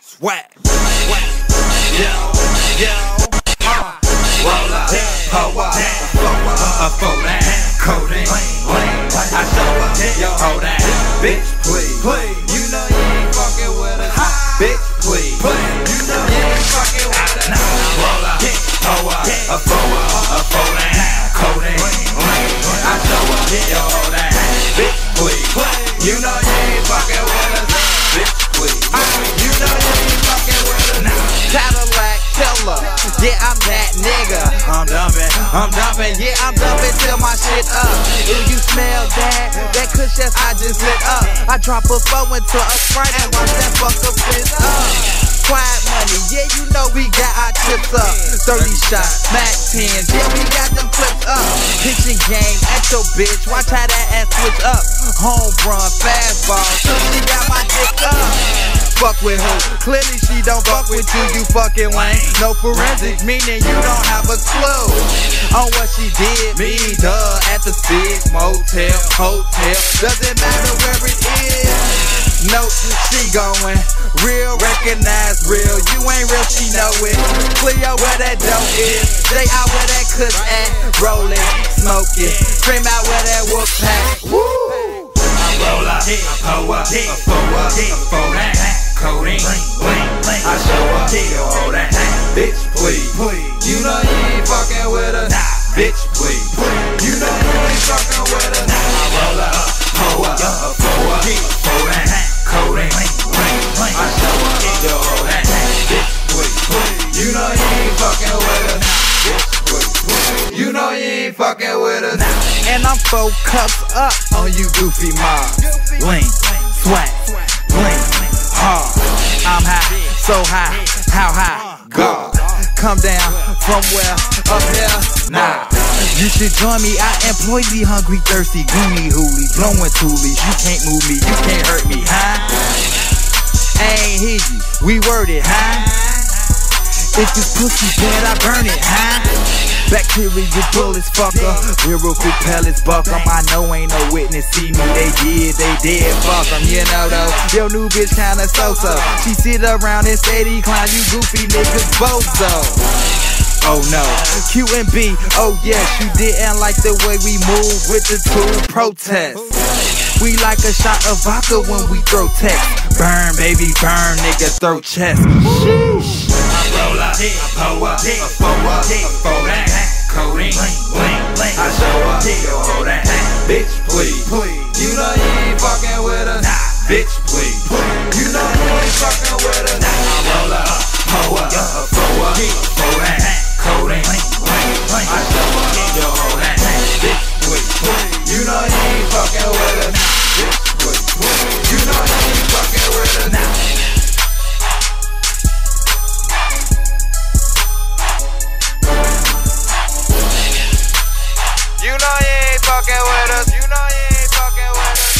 Swag. Swag. Yo, yo. Uh. Roll up, hoe up, a four that, codeine, lean. I show up, yo, hold that, bitch, please, please. You know you ain't fucking with us, bitch, please, please. Yeah, I'm that nigga. I'm dumping, I'm dumping, Yeah, I'm dumping till my shit up. If you smell that, that kush yes, I just lit up. I drop a four into a sprite and watch that fucker fizz up. Quiet money, yeah, you know we got our chips up. 30 shots, Mac 10s, yeah, we got them clips up. Pitching game at your bitch, watch how that ass switch up. Home run, fastball, Fuck with who? Clearly she don't fuck with you, you fucking lame. No forensics, meaning you don't have a clue on what she did. Me, duh, at the big motel, hotel. Doesn't matter where it is. Nope, she going real, recognize real. You ain't real, she know it. Cleo where that dope is. Stay out where that cuss at. Roll it, smoke. Scream out where that wolf pack. Woo! roll up, hoe up, a four up, a four that, codeine. I show up, yo, hold that, bitch, please. You know you ain't fucking with us, bitch, please. You know you ain't fucking with us. I roll up, hoe up, four up, four that, codeine. I show up, yo, hold that, bitch, please. You know you ain't fucking with us, bitch, please. You know you ain't fucking with us. And I'm four cups up on you goofy mobs. Lean, swag, so high, how high? God. Come down from where? Up here? Nah. You should join me. I employ the hungry, thirsty, goony hooly, blowing toolies. You can't move me, you can't hurt me, huh? I ain't hear you. We worded, huh? If this pussy dead, I burn it, huh? Bacteria bullets, fucker. Lyrical pellets, buck 'em. I know ain't no witness. See me, they did, they did. Fuck 'em, you know though. Your new bitch kinda so-so. She sit around and say decline. You goofy niggas bozo. Oh no, Q and B, oh yes, you didn't like the way we move with the two protests. We like a shot of vodka when we throw text. Burn, baby, burn, nigga, throw chest. Sheesh. roll up, hoe up, a four up, a four that, codeine, lean. I show up, yo, hold Bitch, please. please. You know you ain't fucking with us. Nah. Bitch, please. please. You know you ain't fucking with us. Nah. Roll up, hoe up, throw up, throw that, codeine, I show up your whole ass. Bitch, please. You know you ain't fucking with us. Bitch, know you ain't fucking with us. You know you ain't fucking with us.